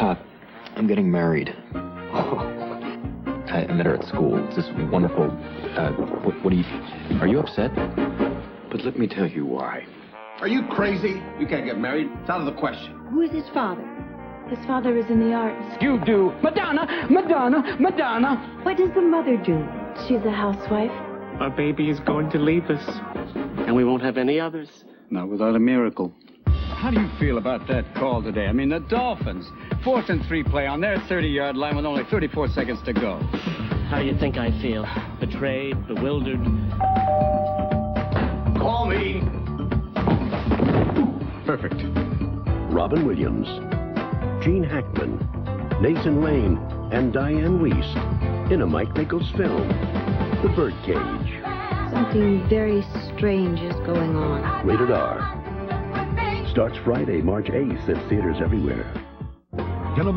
Pop, I'm getting married. I, I met her at school. It's this wonderful. Uh, what, what do you? Are you upset? But let me tell you why. Are you crazy? You can't get married. It's out of the question. Who is his father? His father is in the arts. You do. Madonna, Madonna, Madonna. What does the mother do? She's a housewife. Our baby is going to leave us, and we won't have any others. Not without a miracle. How do you feel about that call today? I mean, the Dolphins, fourth and three play on their 30-yard line with only 34 seconds to go. How do you think I feel? Betrayed, bewildered. Call me. Perfect. Robin Williams, Gene Hackman, Nathan Lane, and Dianne Wiest in a Mike Nichols film, The Birdcage. Something very strange is going on. Rated R. Starts Friday, March 8th at theaters everywhere. Can